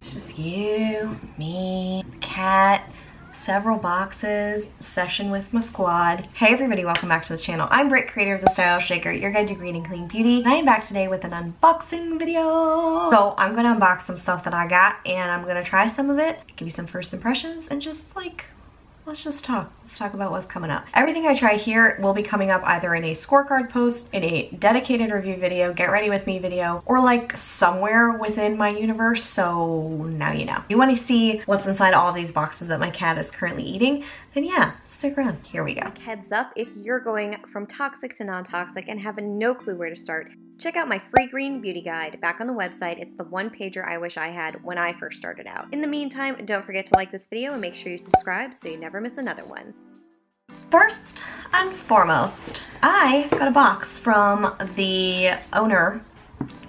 It's just you, me, cat, several boxes, session with my squad. Hey everybody, welcome back to the channel. I'm Britt, creator of The Style Shaker, your guide to green and clean beauty. And I am back today with an unboxing video. So I'm gonna unbox some stuff that I got and I'm gonna try some of it, give you some first impressions and just like let's just talk. Let's talk about what's coming up. Everything I try here will be coming up either in a scorecard post, in a dedicated review video, get ready with me video, or like somewhere within my universe, so now you know. You wanna see what's inside all these boxes that my cat is currently eating, then yeah, stick around. Here we go. Heads up, if you're going from toxic to non-toxic and have no clue where to start, check out my free green beauty guide back on the website. It's the one pager I wish I had when I first started out. In the meantime, don't forget to like this video and make sure you subscribe so you never miss another one. First and foremost, I got a box from the owner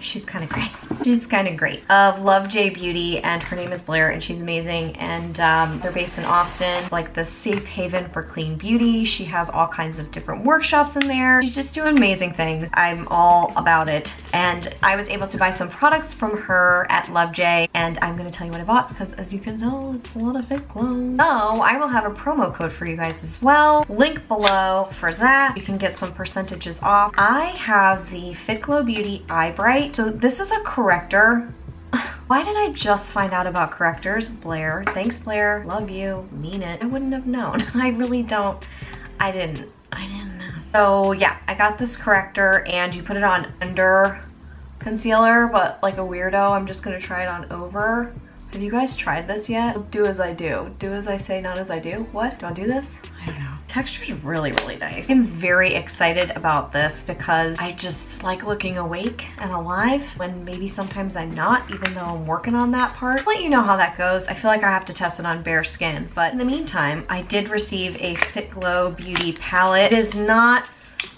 she's kind of great. She's kind of great. Of LoveJay Beauty and her name is Blair and she's amazing and um, they're based in Austin. It's like the safe haven for clean beauty. She has all kinds of different workshops in there. She's just doing amazing things. I'm all about it and I was able to buy some products from her at LoveJay and I'm gonna tell you what I bought because as you can tell it's a lot of Fit Glow. So I will have a promo code for you guys as well. Link below for that. You can get some percentages off. I have the Fit Glow Beauty Eye Bright so this is a corrector. Why did I just find out about correctors? Blair, thanks Blair, love you, mean it. I wouldn't have known. I really don't, I didn't, I didn't know. So yeah, I got this corrector and you put it on under concealer, but like a weirdo, I'm just gonna try it on over. Have you guys tried this yet? Do as I do. Do as I say, not as I do. What? Do I do this? I don't know. Texture is really, really nice. I'm very excited about this because I just like looking awake and alive when maybe sometimes I'm not, even though I'm working on that part. I'll let you know how that goes. I feel like I have to test it on bare skin. But in the meantime, I did receive a Fit Glow Beauty palette. It is not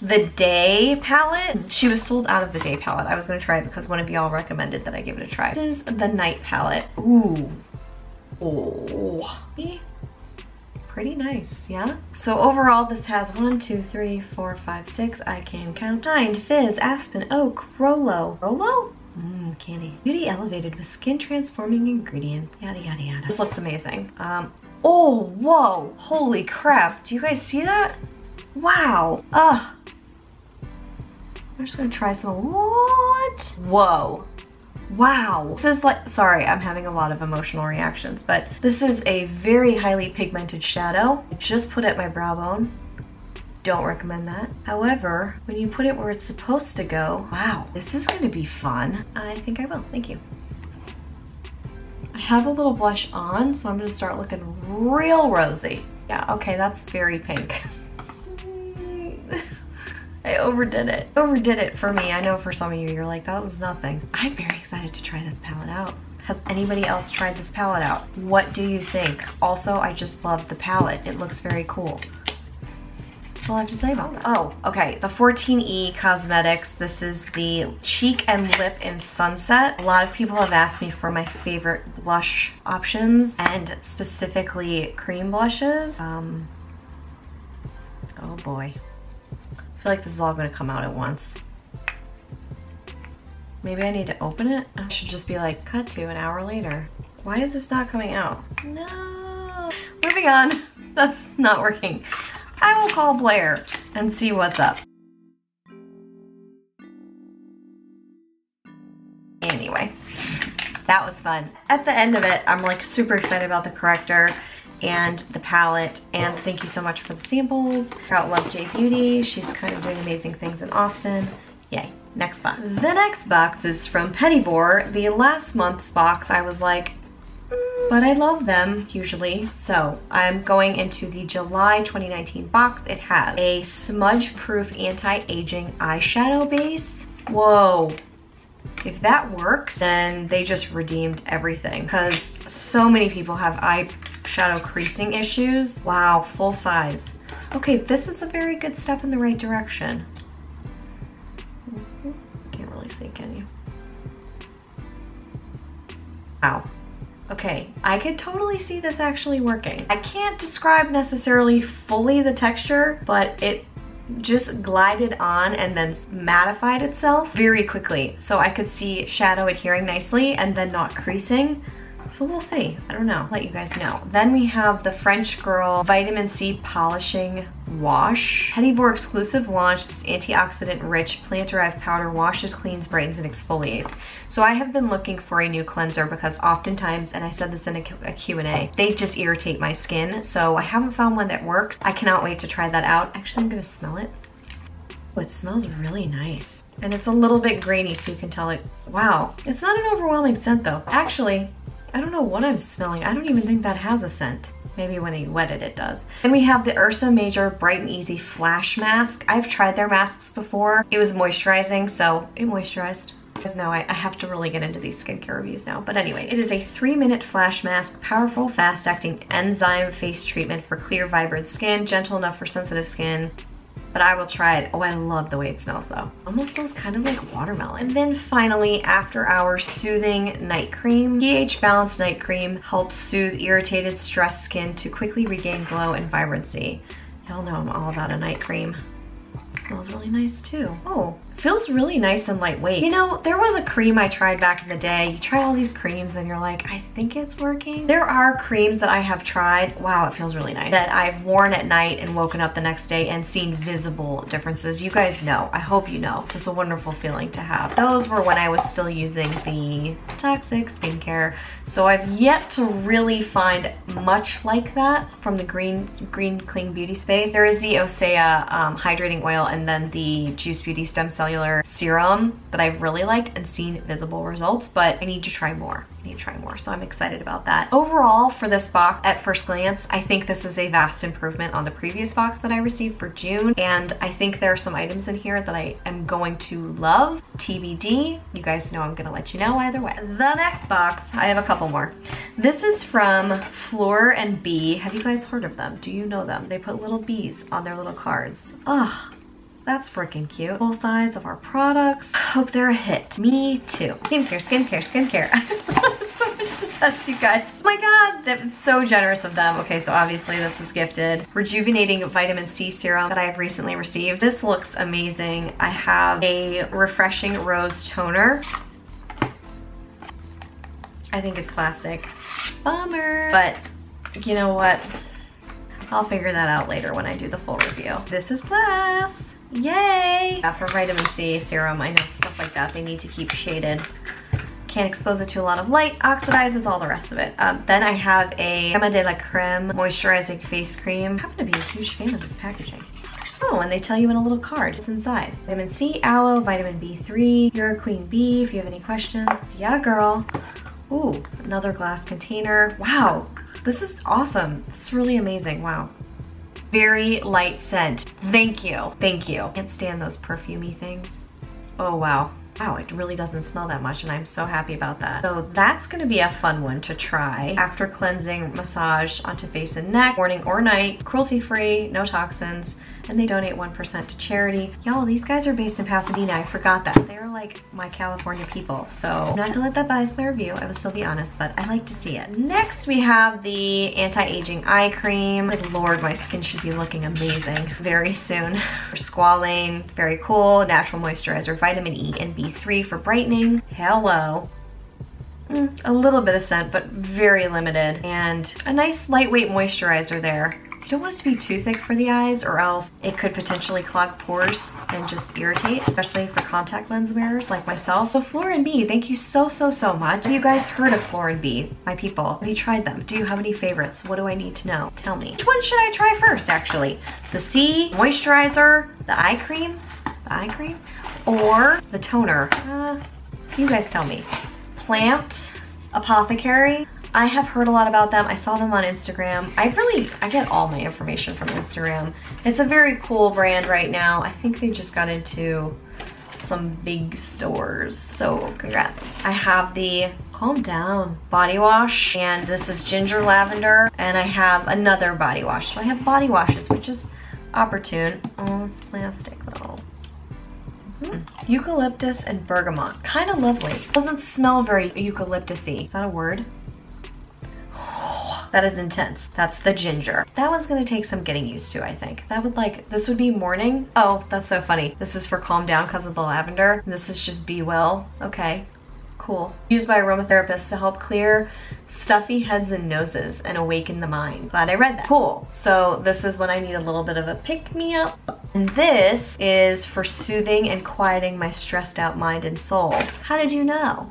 the day palette. She was sold out of the day palette. I was gonna try it because one of y'all recommended that I give it a try. This is the night palette. Ooh. Oh pretty nice, yeah? So overall, this has one, two, three, four, five, six, I can count, nine, fizz, aspen, oak, Rolo. Rolo? Mmm, candy. Beauty elevated with skin transforming ingredients, yada, yada, yada. This looks amazing. Um, oh, whoa, holy crap. Do you guys see that? Wow. Ugh. I'm just gonna try some, what? Whoa. Wow. This is like, sorry, I'm having a lot of emotional reactions, but this is a very highly pigmented shadow. I just put it my brow bone. Don't recommend that. However, when you put it where it's supposed to go, wow, this is gonna be fun. I think I will, thank you. I have a little blush on, so I'm gonna start looking real rosy. Yeah, okay, that's very pink. I overdid it. Overdid it for me. I know for some of you, you're like, that was nothing. I'm very excited to try this palette out. Has anybody else tried this palette out? What do you think? Also, I just love the palette. It looks very cool. That's all I have to say about that. Oh, okay, the 14E Cosmetics. This is the Cheek and Lip in Sunset. A lot of people have asked me for my favorite blush options and specifically cream blushes. Um, oh boy feel like this is all gonna come out at once. Maybe I need to open it? I should just be like, cut to an hour later. Why is this not coming out? No. Moving on. That's not working. I will call Blair and see what's up. Anyway, that was fun. At the end of it, I'm like super excited about the corrector and the palette. And thank you so much for the samples. Got LoveJay Beauty. She's kind of doing amazing things in Austin. Yay. Next box. The next box is from Bore. The last month's box, I was like, mm, but I love them usually. So I'm going into the July 2019 box. It has a smudge-proof anti-aging eyeshadow base. Whoa, if that works, then they just redeemed everything because so many people have eyeshadow creasing issues. Wow, full size. Okay, this is a very good step in the right direction. Mm-hmm. Can't really see, can you? Wow. Okay, I could totally see this actually working. I can't describe necessarily fully the texture, but it just glided on and then mattified itself very quickly. So I could see shadow adhering nicely and then not creasing. So we'll see. I don't know. I'll let you guys know. Then we have the French Girl Vitamin C Polishing Wash. Petit Vour exclusive launch. This antioxidant rich plant derived powder washes, cleans, brightens, and exfoliates. So I have been looking for a new cleanser because oftentimes, and I said this in a, a Q&A, they just irritate my skin. So I haven't found one that works. I cannot wait to try that out. Actually, I'm gonna smell it. Oh, it smells really nice. And it's a little bit grainy so you can tell it, wow. It's not an overwhelming scent though. Actually, I don't know what I'm smelling. I don't even think that has a scent. Maybe when you wet it, it does. Then we have the Ursa Major Bright and Easy Flash Mask. I've tried their masks before. It was moisturizing, so it moisturized. Because now I, I, have to really get into these skincare reviews now. But anyway, it is a three minute flash mask, powerful, fast acting enzyme face treatment for clear, vibrant skin, gentle enough for sensitive skin, but I will try it. Oh, I love the way it smells though. Almost smells kind of like watermelon. And then finally, After Hours Soothing Night Cream. pH Balanced Night Cream helps soothe irritated, stressed skin to quickly regain glow and vibrancy. Y'all know I'm all about a night cream. It smells really nice too. Oh, feels really nice and lightweight. You know, there was a cream I tried back in the day. You try all these creams and you're like, I think it's working. There are creams that I have tried, wow, it feels really nice, that I've worn at night and woken up the next day and seen visible differences. You guys know, I hope you know. It's a wonderful feeling to have. Those were when I was still using the toxic skincare. So I've yet to really find much like that from the green, green clean beauty space. There is the Osea um, hydrating oil and then the Juice Beauty Stem Cell cellular serum that I've really liked and seen visible results, but I need to try more. I need to try more, so I'm excited about that. Overall, for this box, at first glance, I think this is a vast improvement on the previous box that I received for June, and I think there are some items in here that I am going to love. TBD, you guys know I'm gonna let you know either way. The next box, I have a couple more. This is from Fleur & Bee. Have you guys heard of them? Do you know them? They put little bees on their little cards. Ugh, that's freaking cute. Full size of our products. Hope they're a hit. Me too. Skincare, skincare, skincare. So much to test, you guys. Oh my god, that's so generous of them. Okay, so obviously this was gifted. Rejuvenating Vitamin C Serum that I have recently received. This looks amazing. I have a Refreshing Rose Toner. I think it's plastic. Bummer. But you know what? I'll figure that out later when I do the full review. This is glass. Yay! Yeah, for vitamin C serum, I know stuff like that, they need to keep shaded. Can't expose it to a lot of light, oxidizes, all the rest of it. Um, then I have a Crema de la Creme Moisturizing Face Cream. I happen to be a huge fan of this packaging. Oh, and they tell you in a little card. It's inside. Vitamin C, aloe, vitamin B3. You're a queen bee if you have any questions. Yeah, girl. Ooh, another glass container. Wow, this is awesome. It's really amazing. Wow very light scent. Thank you, thank you. Can't stand those perfumey things. Oh wow. Wow, it really doesn't smell that much and I'm so happy about that. So that's gonna be a fun one to try. After cleansing massage onto face and neck, morning or night, cruelty-free, no toxins, and they donate 1% to charity. Y'all, these guys are based in Pasadena. I forgot that. They're like my California people. So I'm not gonna let that bias my review. I will still be honest, but I like to see it. Next, we have the anti-aging eye cream. Like, Lord, my skin should be looking amazing very soon. For squalane, very cool. Natural moisturizer, vitamin E and B3 for brightening. Hello. Mm, a little bit of scent, but very limited. And a nice lightweight moisturizer there. You don't want it to be too thick for the eyes or else it could potentially clog pores and just irritate, especially for contact lens wearers like myself. Fleur & Bee, thank you so, so, so much. Have you guys heard of Fleur & Bee, my people? Have you tried them? Do you have any favorites? What do I need to know? Tell me. Which one should I try first, actually? The C moisturizer, the eye cream, the eye cream, or the toner? Uh, you guys tell me. Plant, Apothecary, I have heard a lot about them. I saw them on Instagram. I really, I get all my information from Instagram. It's a very cool brand right now. I think they just got into some big stores. So congrats. I have the Calm Down body wash and this is ginger lavender and I have another body wash. So I have body washes, which is opportune. Oh, it's plastic though. Hmm. Eucalyptus and bergamot. Kind of lovely. Doesn't smell very eucalyptusy. Is that a word? That is intense. That's the ginger. That one's gonna take some getting used to, I think. That would like, this would be morning. Oh, that's so funny. This is for calm down because of the lavender. This is just be well. Okay, cool. Used by aromatherapists to help clear stuffy heads and noses and awaken the mind. Glad I read that. Cool. So this is when I need a little bit of a pick-me-up. And this is for soothing and quieting my stressed out mind and soul. How did you know?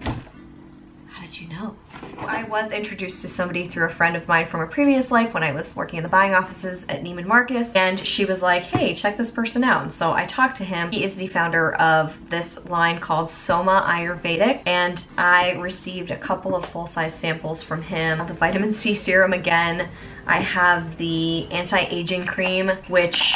How did you know? I was introduced to somebody through a friend of mine from a previous life when I was working in the buying offices at Neiman Marcus and she was like, hey, check this person out. And so I talked to him. He is the founder of this line called Soma Ayurvedic and I received a couple of full-size samples from him. The vitamin C serum again. I have the anti-aging cream, which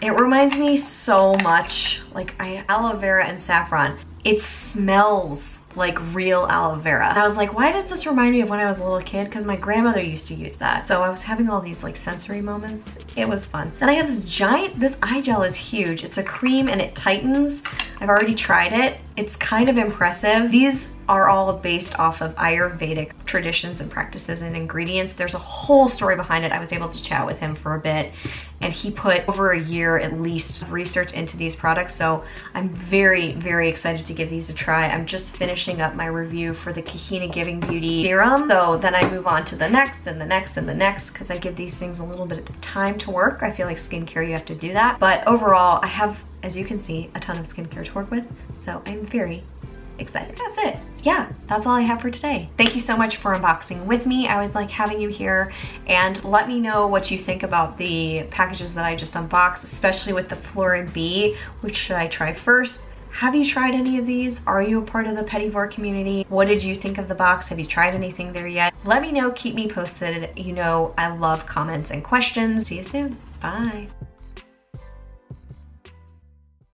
it reminds me so much like I aloe vera and saffron. It smells like real aloe vera. And I was like, why does this remind me of when I was a little kid? Because my grandmother used to use that. So I was having all these like sensory moments. It was fun. Then I have this giant, this eye gel is huge. It's a cream and it tightens. I've already tried it. It's kind of impressive. These are all based off of Ayurvedic traditions and practices and ingredients. There's a whole story behind it. I was able to chat with him for a bit and he put over a year at least of research into these products. So I'm very, very excited to give these a try. I'm just finishing up my review for the Kahina Giving Beauty Serum. So then I move on to the next and the next and the next because I give these things a little bit of time to work. I feel like skincare, you have to do that. But overall, I have, as you can see, a ton of skincare to work with. So I'm very excited. That's it. Yeah, that's all I have for today. Thank you so much for unboxing with me. I always like having you here and let me know what you think about the packages that I just unboxed, especially with the Fleur & Bee. Which should I try first? Have you tried any of these? Are you a part of the Petit Vour community? What did you think of the box? Have you tried anything there yet? Let me know, keep me posted. You know, I love comments and questions. See you soon. Bye.